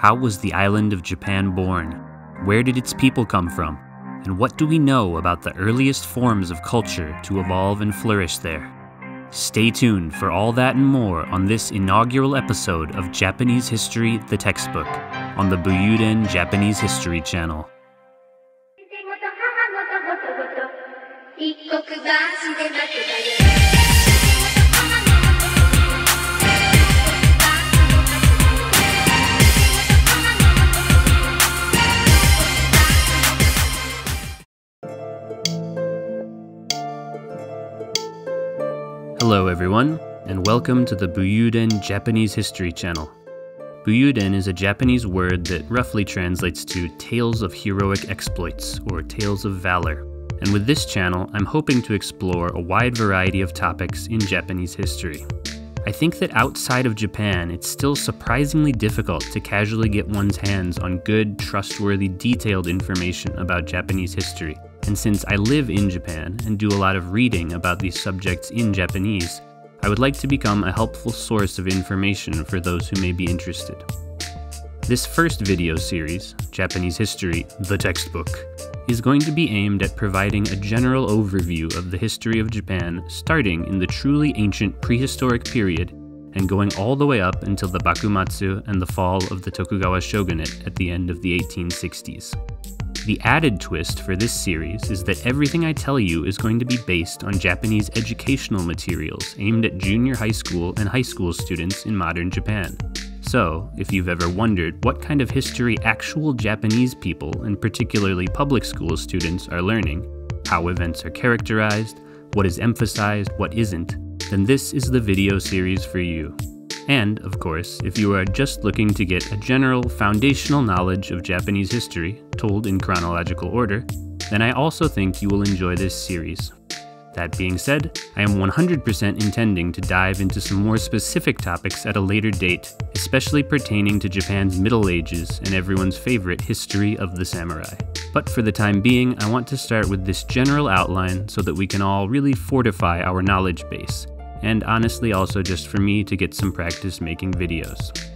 How was the island of Japan born? Where did its people come from? And what do we know about the earliest forms of culture to evolve and flourish there? Stay tuned for all that and more on this inaugural episode of Japanese History the Textbook on the Buyuuden Japanese History Channel. Hello, everyone, and welcome to the Buyuuden Japanese History Channel. Buyuuden is a Japanese word that roughly translates to Tales of Heroic Exploits or Tales of Valor. And with this channel, I'm hoping to explore a wide variety of topics in Japanese history. I think that outside of Japan, it's still surprisingly difficult to casually get one's hands on good, trustworthy, detailed information about Japanese history. And since I live in Japan and do a lot of reading about these subjects in Japanese, I would like to become a helpful source of information for those who may be interested. This first video series, Japanese History, the textbook, is going to be aimed at providing a general overview of the history of Japan starting in the truly ancient prehistoric period and going all the way up until the Bakumatsu and the fall of the Tokugawa shogunate at the end of the 1860s. The added twist for this series is that everything I tell you is going to be based on Japanese educational materials aimed at junior high school and high school students in modern Japan. So, if you've ever wondered what kind of history actual Japanese people, and particularly public school students, are learning, how events are characterized, what is emphasized, what isn't, then this is the video series for you. And, of course, if you are just looking to get a general foundational knowledge of Japanese history, told in chronological order, then I also think you will enjoy this series. That being said, I am 100% intending to dive into some more specific topics at a later date, especially pertaining to Japan's Middle Ages and everyone's favorite history of the samurai. But for the time being, I want to start with this general outline so that we can all really fortify our knowledge base, and honestly also just for me to get some practice making videos.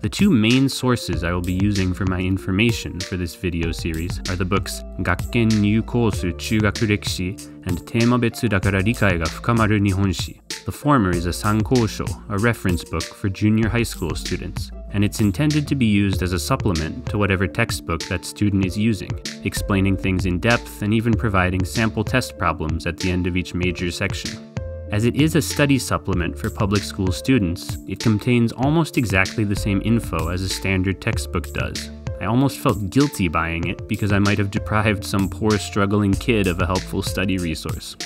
The two main sources I will be using for my information for this video series are the books Gakken Nyu Kosu Chugaku Rekishi and Teimabetsu Dakara Rikai ga Fukamaru Nihonshi. The former is a Sankosho, a reference book for junior high school students, and it's intended to be used as a supplement to whatever textbook that student is using, explaining things in depth and even providing sample test problems at the end of each major section. As it is a study supplement for public school students, it contains almost exactly the same info as a standard textbook does. I almost felt guilty buying it because I might have deprived some poor struggling kid of a helpful study resource.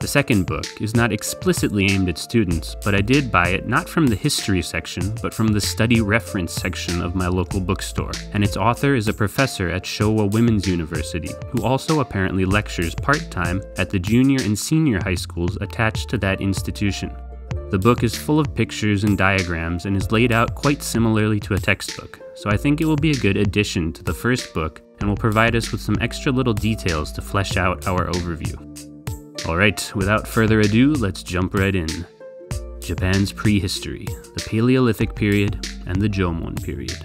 The second book is not explicitly aimed at students, but I did buy it not from the history section, but from the study reference section of my local bookstore, and its author is a professor at Showa Women's University, who also apparently lectures part-time at the junior and senior high schools attached to that institution. The book is full of pictures and diagrams and is laid out quite similarly to a textbook, so I think it will be a good addition to the first book and will provide us with some extra little details to flesh out our overview. Alright, without further ado, let's jump right in. Japan's prehistory, the Paleolithic period, and the Jomon period.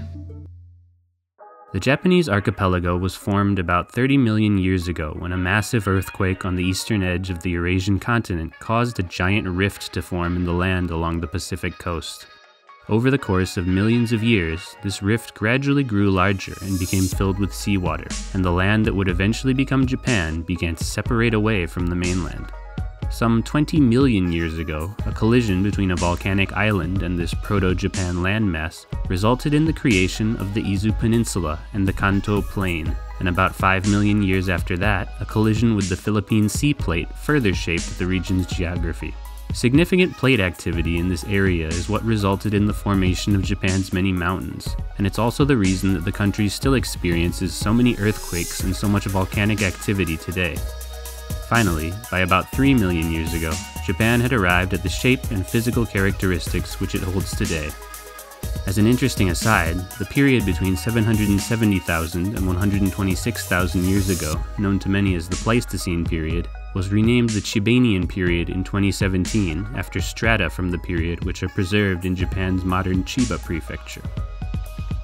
The Japanese archipelago was formed about 30 million years ago when a massive earthquake on the eastern edge of the Eurasian continent caused a giant rift to form in the land along the Pacific coast. Over the course of millions of years, this rift gradually grew larger and became filled with seawater, and the land that would eventually become Japan began to separate away from the mainland. Some 20 million years ago, a collision between a volcanic island and this proto-Japan landmass resulted in the creation of the Izu Peninsula and the Kanto Plain, and about 5 million years after that, a collision with the Philippine Sea Plate further shaped the region's geography. Significant plate activity in this area is what resulted in the formation of Japan's many mountains, and it's also the reason that the country still experiences so many earthquakes and so much volcanic activity today. Finally, by about 3 million years ago, Japan had arrived at the shape and physical characteristics which it holds today. As an interesting aside, the period between 770,000 and 126,000 years ago, known to many as the Pleistocene period, was renamed the Chibanian period in 2017 after strata from the period which are preserved in Japan's modern Chiba prefecture.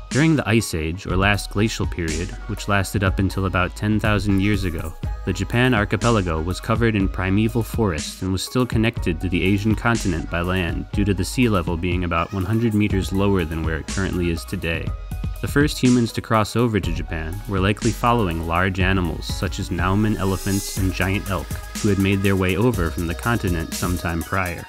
During the Ice Age, or last glacial period, which lasted up until about 10,000 years ago, the Japan archipelago was covered in primeval forest and was still connected to the Asian continent by land due to the sea level being about 100 meters lower than where it currently is today. The first humans to cross over to Japan were likely following large animals such as Naumann elephants and giant elk, who had made their way over from the continent sometime prior.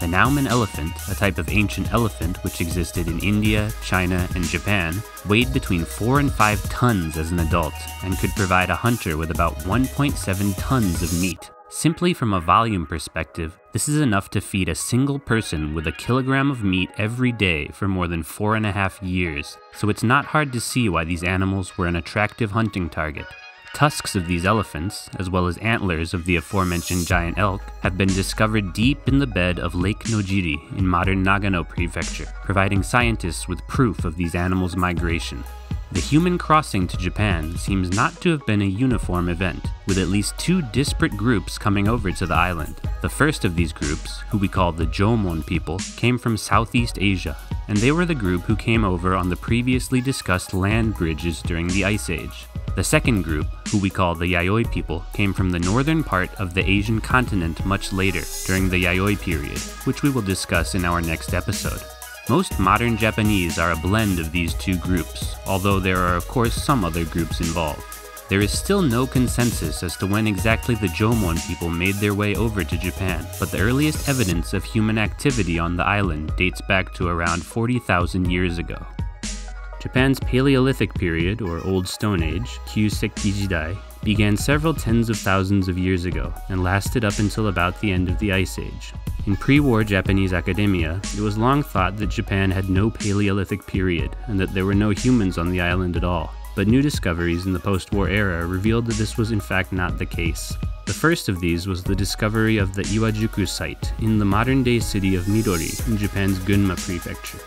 The Naumann elephant, a type of ancient elephant which existed in India, China, and Japan, weighed between 4 and 5 tons as an adult and could provide a hunter with about 1.7 tons of meat. Simply from a volume perspective, this is enough to feed a single person with a kilogram of meat every day for more than four and a half years, so it's not hard to see why these animals were an attractive hunting target. Tusks of these elephants, as well as antlers of the aforementioned giant elk, have been discovered deep in the bed of Lake Nojiri in modern Nagano Prefecture, providing scientists with proof of these animals' migration. The human crossing to Japan seems not to have been a uniform event, with at least two disparate groups coming over to the island. The first of these groups, who we call the Jomon people, came from Southeast Asia, and they were the group who came over on the previously discussed land bridges during the Ice Age. The second group, who we call the Yayoi people, came from the northern part of the Asian continent much later, during the Yayoi period, which we will discuss in our next episode. Most modern Japanese are a blend of these two groups, although there are of course some other groups involved. There is still no consensus as to when exactly the Jomon people made their way over to Japan, but the earliest evidence of human activity on the island dates back to around 40,000 years ago. Japan's Paleolithic period, or Old Stone Age, Kyuseki Jidai, began several tens of thousands of years ago and lasted up until about the end of the Ice Age. In pre war Japanese academia, it was long thought that Japan had no Paleolithic period and that there were no humans on the island at all. But new discoveries in the post war era revealed that this was in fact not the case. The first of these was the discovery of the Iwajuku site in the modern day city of Midori in Japan's Gunma prefecture.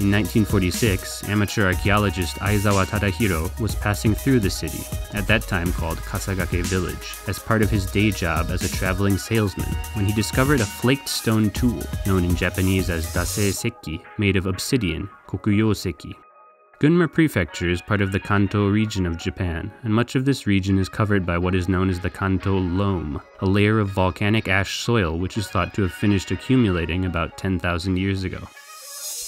In 1946, amateur archaeologist Aizawa Tadahiro was passing through the city, at that time called Kasagake Village, as part of his day job as a traveling salesman, when he discovered a flaked stone tool, known in Japanese as dase seki, made of obsidian, kokuyo seki. Gunma Prefecture is part of the Kanto region of Japan, and much of this region is covered by what is known as the Kanto Loam, a layer of volcanic ash soil which is thought to have finished accumulating about 10,000 years ago.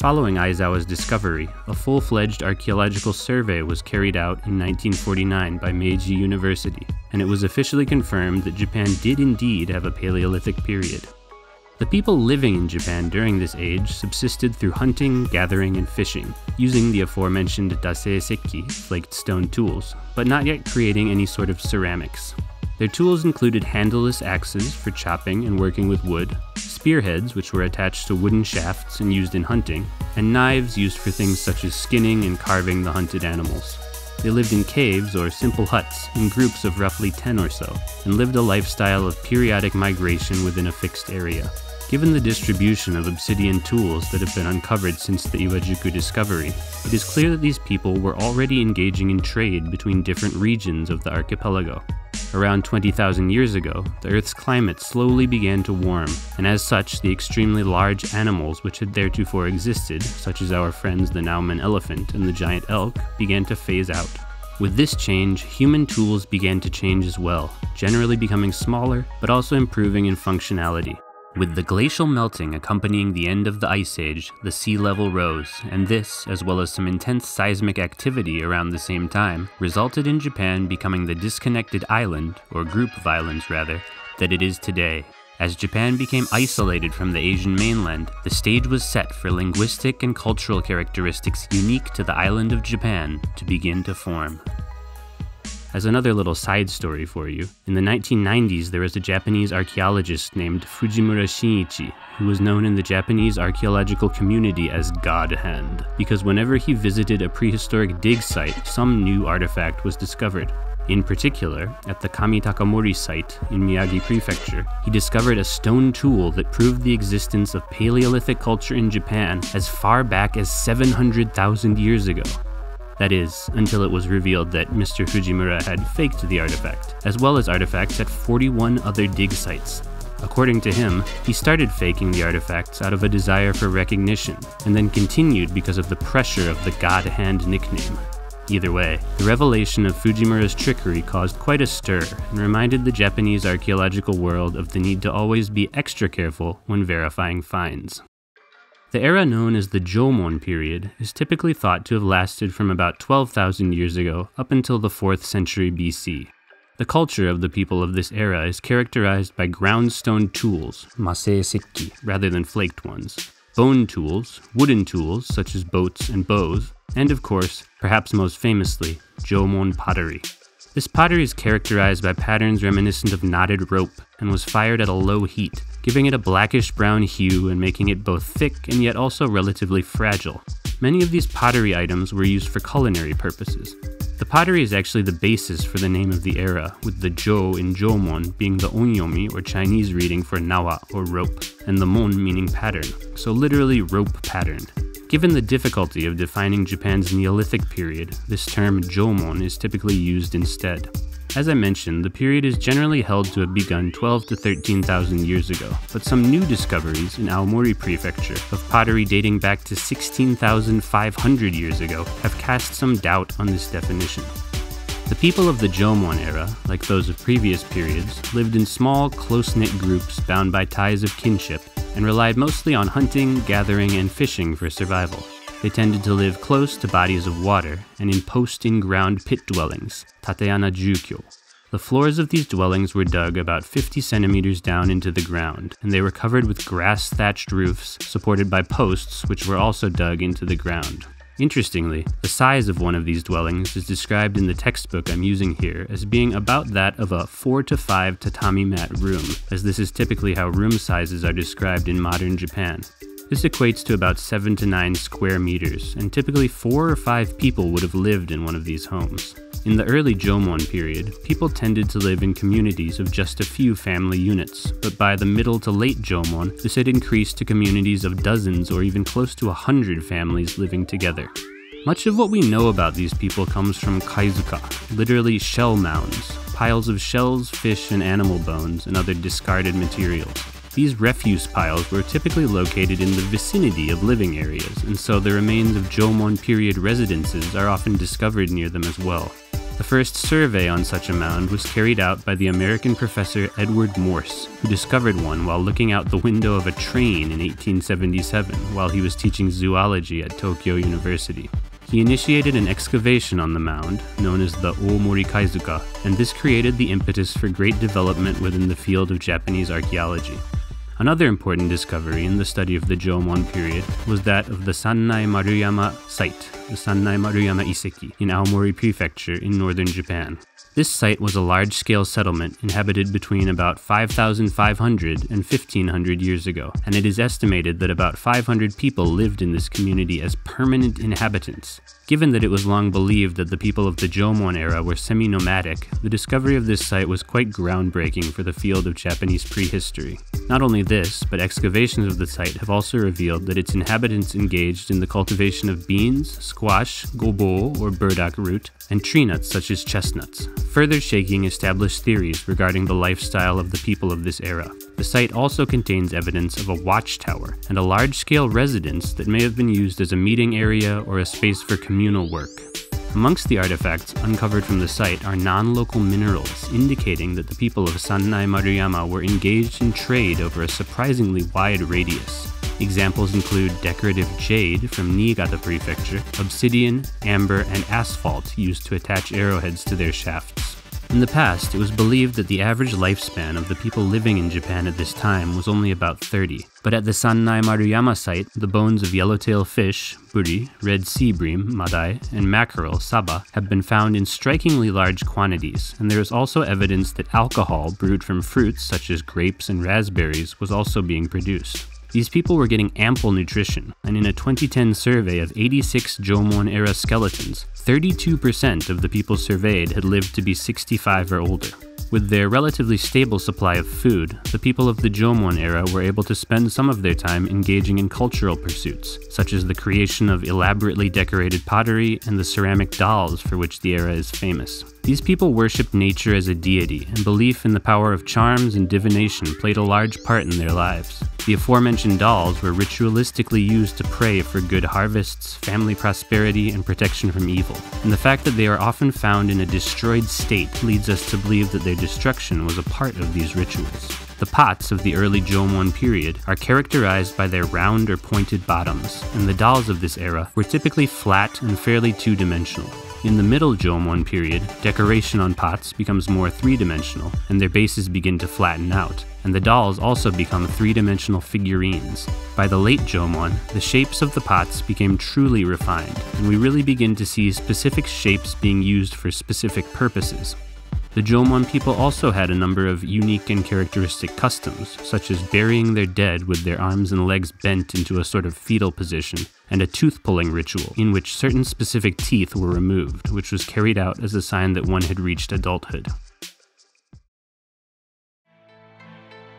Following Aizawa's discovery, a full fledged archaeological survey was carried out in 1949 by Meiji University, and it was officially confirmed that Japan did indeed have a Paleolithic period. The people living in Japan during this age subsisted through hunting, gathering, and fishing, using the aforementioned dase seki, flaked stone tools, but not yet creating any sort of ceramics. Their tools included handleless axes for chopping and working with wood, spearheads which were attached to wooden shafts and used in hunting, and knives used for things such as skinning and carving the hunted animals. They lived in caves or simple huts in groups of roughly 10 or so, and lived a lifestyle of periodic migration within a fixed area. Given the distribution of obsidian tools that have been uncovered since the Iwajuku discovery, it is clear that these people were already engaging in trade between different regions of the archipelago. Around 20,000 years ago, the Earth's climate slowly began to warm, and as such, the extremely large animals which had theretofore existed, such as our friends the Naumann elephant and the giant elk, began to phase out. With this change, human tools began to change as well, generally becoming smaller, but also improving in functionality. With the glacial melting accompanying the end of the Ice Age, the sea level rose, and this, as well as some intense seismic activity around the same time, resulted in Japan becoming the disconnected island, or group of islands rather, that it is today. As Japan became isolated from the Asian mainland, the stage was set for linguistic and cultural characteristics unique to the island of Japan to begin to form. As another little side story for you, in the 1990s there was a Japanese archaeologist named Fujimura Shinichi, who was known in the Japanese archaeological community as God Hand, because whenever he visited a prehistoric dig site, some new artifact was discovered. In particular, at the Kamitakamori site in Miyagi Prefecture, he discovered a stone tool that proved the existence of Paleolithic culture in Japan as far back as 700,000 years ago. That is, until it was revealed that Mr. Fujimura had faked the artifact, as well as artifacts at 41 other dig sites. According to him, he started faking the artifacts out of a desire for recognition, and then continued because of the pressure of the God Hand nickname. Either way, the revelation of Fujimura's trickery caused quite a stir and reminded the Japanese archaeological world of the need to always be extra careful when verifying finds. The era known as the Jomon period is typically thought to have lasted from about 12,000 years ago up until the 4th century BC. The culture of the people of this era is characterized by groundstone tools, masei rather than flaked ones, bone tools, wooden tools such as boats and bows, and of course, perhaps most famously, Jomon pottery. This pottery is characterized by patterns reminiscent of knotted rope and was fired at a low heat, giving it a blackish brown hue and making it both thick and yet also relatively fragile. Many of these pottery items were used for culinary purposes. The pottery is actually the basis for the name of the era, with the Jo in Jomon being the onyomi or Chinese reading for nawa or rope, and the mon meaning pattern, so literally rope pattern. Given the difficulty of defining Japan's Neolithic period, this term Jomon is typically used instead. As I mentioned, the period is generally held to have begun 12 to 13,000 years ago, but some new discoveries in Aomori Prefecture of pottery dating back to 16,500 years ago have cast some doubt on this definition. The people of the Jomon era, like those of previous periods, lived in small, close knit groups bound by ties of kinship and relied mostly on hunting, gathering, and fishing for survival. They tended to live close to bodies of water and in post in ground pit dwellings, tateyana jukyo. The floors of these dwellings were dug about 50 centimeters down into the ground, and they were covered with grass thatched roofs supported by posts which were also dug into the ground. Interestingly, the size of one of these dwellings is described in the textbook I'm using here as being about that of a 4 to 5 tatami mat room, as this is typically how room sizes are described in modern Japan. This equates to about 7 to 9 square meters, and typically 4 or 5 people would have lived in one of these homes. In the early Jomon period, people tended to live in communities of just a few family units, but by the middle to late Jomon, this had increased to communities of dozens or even close to a hundred families living together. Much of what we know about these people comes from kaizuka, literally shell mounds, piles of shells, fish, and animal bones, and other discarded materials. These refuse piles were typically located in the vicinity of living areas, and so the remains of Jomon period residences are often discovered near them as well. The first survey on such a mound was carried out by the American professor Edward Morse, who discovered one while looking out the window of a train in 1877 while he was teaching zoology at Tokyo University. He initiated an excavation on the mound, known as the Omori Kaizuka, and this created the impetus for great development within the field of Japanese archaeology. Another important discovery in the study of the Jomon period was that of the Sannai Maruyama site, the Sannai Maruyama Iseki, in Aomori Prefecture in northern Japan. This site was a large scale settlement inhabited between about 5,500 and 1,500 years ago, and it is estimated that about 500 people lived in this community as permanent inhabitants. Given that it was long believed that the people of the Jomon era were semi nomadic, the discovery of this site was quite groundbreaking for the field of Japanese prehistory. Not only this, but excavations of the site have also revealed that its inhabitants engaged in the cultivation of beans, squash, gobo or burdock root, and tree nuts such as chestnuts, further shaking established theories regarding the lifestyle of the people of this era. The site also contains evidence of a watchtower and a large scale residence that may have been used as a meeting area or a space for communal work. Amongst the artifacts uncovered from the site are non local minerals, indicating that the people of Sannai Maruyama were engaged in trade over a surprisingly wide radius. Examples include decorative jade from Niigata Prefecture, obsidian, amber, and asphalt used to attach arrowheads to their shafts. In the past, it was believed that the average lifespan of the people living in Japan at this time was only about 30. But at the Sannai Maruyama site, the bones of yellowtail fish, buri, red sea bream, madai, and mackerel, saba, have been found in strikingly large quantities, and there is also evidence that alcohol brewed from fruits such as grapes and raspberries was also being produced. These people were getting ample nutrition, and in a 2010 survey of 86 Jomon era skeletons, 32% of the people surveyed had lived to be 65 or older. With their relatively stable supply of food, the people of the Jomon era were able to spend some of their time engaging in cultural pursuits, such as the creation of elaborately decorated pottery and the ceramic dolls for which the era is famous. These people worshipped nature as a deity, and belief in the power of charms and divination played a large part in their lives. The aforementioned dolls were ritualistically used to pray for good harvests, family prosperity, and protection from evil. And the fact that they are often found in a destroyed state leads us to believe that their destruction was a part of these rituals. The pots of the early Jomon period are characterized by their round or pointed bottoms, and the dolls of this era were typically flat and fairly two dimensional. In the Middle Jomon period, decoration on pots becomes more three dimensional, and their bases begin to flatten out, and the dolls also become three dimensional figurines. By the late Jomon, the shapes of the pots became truly refined, and we really begin to see specific shapes being used for specific purposes. The Jomon people also had a number of unique and characteristic customs, such as burying their dead with their arms and legs bent into a sort of fetal position, and a tooth pulling ritual in which certain specific teeth were removed, which was carried out as a sign that one had reached adulthood.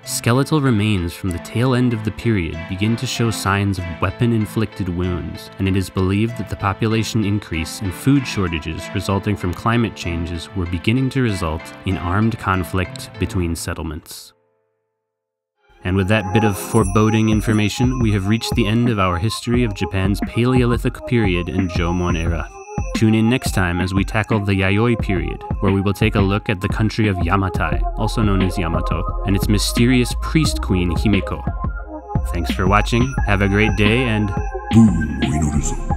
Skeletal remains from the tail end of the period begin to show signs of weapon inflicted wounds, and it is believed that the population increase and food shortages resulting from climate changes were beginning to result in armed conflict between settlements. And with that bit of foreboding information, we have reached the end of our history of Japan's Paleolithic period and Jomon era. Tune in next time as we tackle the Yayoi period, where we will take a look at the country of Yamatai, also known as Yamato, and its mysterious priest queen Himiko. Thanks for watching, have a great day, and boom,